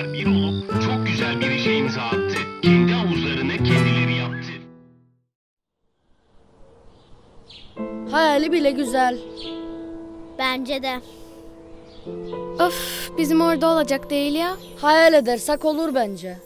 Bunlar bir olup çok güzel bir işe imza attı. Kendi havuzlarını kendileri yaptı. Hayali bile güzel. Bence de. Öf bizim orada olacak değil ya. Hayal edersek olur bence.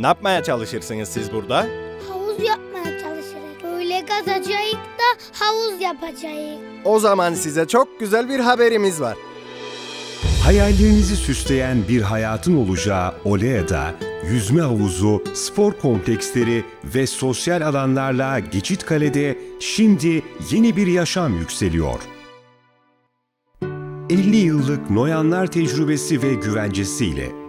Ne yapmaya çalışırsınız siz burada? Havuz yapmaya çalışırız. Böyle kazacağız da havuz yapacağız. O zaman size çok güzel bir haberimiz var. Hayallerinizi süsleyen bir hayatın olacağı Olea'da yüzme havuzu, spor kompleksleri ve sosyal alanlarla Geçit Kale'de şimdi yeni bir yaşam yükseliyor. 50 yıllık Noyanlar tecrübesi ve güvencesiyle